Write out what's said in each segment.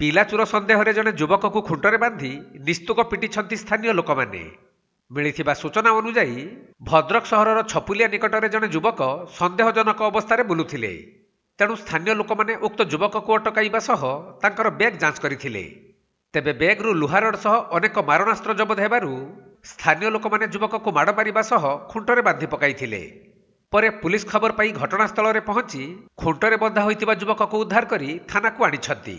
ପିଲାଚୋର ସନ୍ଦେହରେ ଜଣେ ଯୁବକକୁ ଖୁଣ୍ଟରେ ବାନ୍ଧି ନିସ୍ତୁକ ପିଟିଛନ୍ତି ସ୍ଥାନୀୟ ଲୋକମାନେ। ମିଳିଥିବା ସୂଚନା ଅନୁଯାୟୀ ଭଦ୍ରକ ସହରର ଛପୁଲିଆ ନିକଟରେ ଜଣେ ଯୁବକ ସନ୍ଦେହଜନକ ଅବସ୍ଥାରେ ବୁଲୁଥିଲେ। ତେଣୁ ସ୍ଥାନୀୟ ଲୋକମାନେ ଉକ୍ତ ଯୁବକକୁ ଅଟକାଇବା ସହ ତାଙ୍କର ବ୍ୟାଗ୍ ଯାଞ୍ଚ କରିଥିଲେ। ତେବେ ବ୍ୟାଗ୍ରୁ ଲୁହାରଡ଼ ସହ ଅନେକ ମାରଣାସ୍ତ୍ର ଜବତ ହେବାରୁ ସ୍ଥାନୀୟ ଲୋକମାନେ ଯୁବକକୁ ମାଡ଼ ମାରିବା ସହ ଖୁଣ୍ଟରେ ବାନ୍ଧି ପକାଇଥିଲେ। ପରେ ପୁଲିସ ଖବର ପାଇ ଘଟଣାସ୍ଥଳରେ ପହଞ୍ଚି ଖୁଣ୍ଟରେ ବନ୍ଧା ହୋଇଥିବା ଯୁବକକୁ ଉଦ୍ଧାର କରି ଥାନାକୁ ଆଣିଛନ୍ତି।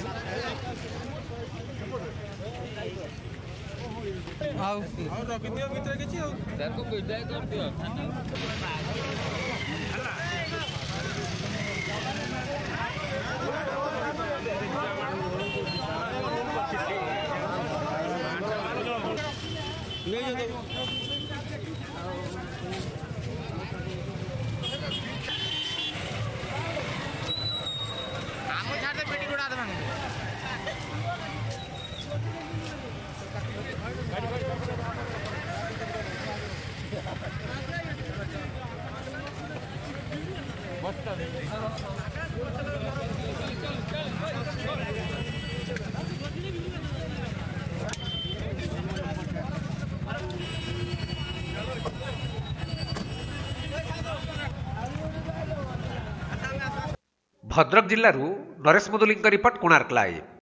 ଆଉ ରଖିଦିଅ ଭିତରେ କିଛି ଆଉ ତାକୁ ବିଦାୟ କରିଦିଅ ଥାନା ଭଦ୍ରକ ଜିଲ୍ଲାରୁ ନରେଶ ମୁଦୁଲିଙ୍କ ରିପୋର୍ଟ କୋଣାର୍କ ଲାଇଭ୍